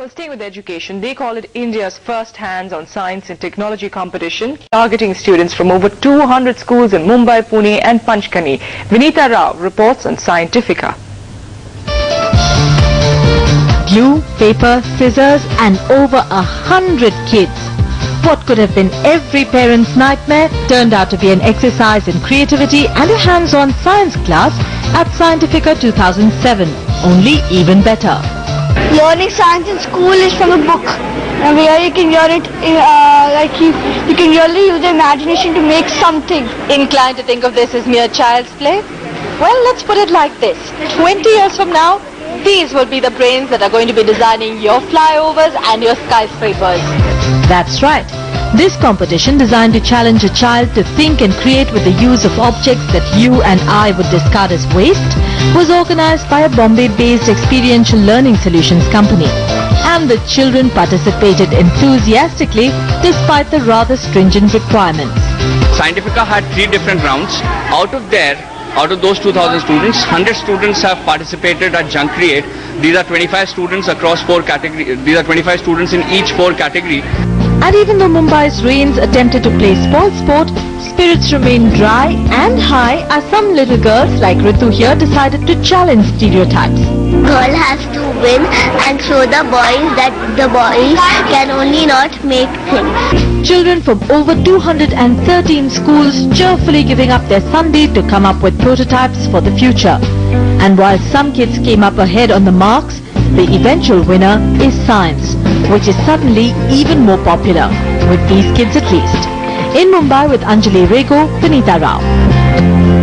Well, staying with education, they call it India's first hands-on science and technology competition, targeting students from over 200 schools in Mumbai, Pune and Panchgani. Vinita Rao reports on Scientifica. Glue, paper, scissors and over a hundred kids. What could have been every parent's nightmare turned out to be an exercise in creativity and a hands-on science class at Scientifica 2007, only even better. learning science in school is from a book and where you can learn it uh, like you, you can really use your imagination to make something Inclined to think of this as mere child's play? Well, let's put it like this. 20 years from now, these will be the brains that are going to be designing your flyovers and your skyscrapers. That's right. This competition designed to challenge a child to think and create with the use of objects that you and I would discard as waste was organized by a Bombay-based experiential learning solutions company. And the children participated enthusiastically despite the rather stringent requirements. Scientifica had three different rounds. Out of there, out of those 2000 students, 100 students have participated at Junk Create. These are 25 students across four categories. These are 25 students in each four category. And even though Mumbai's rains attempted to play spoil sport, spirits remain dry and high as some little girls like Ritu here decided to challenge stereotypes. girl has to win and show the boys that the boys can only not make things Children from over 213 schools cheerfully giving up their Sunday to come up with prototypes for the future. And while some kids came up ahead on the marks, the eventual winner is science, which is suddenly even more popular, with these kids at least. In Mumbai with Anjali Rego, Vinita Rao.